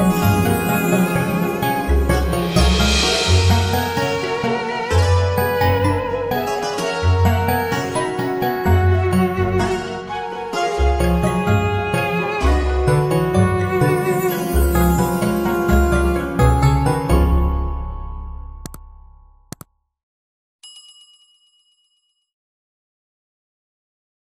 你。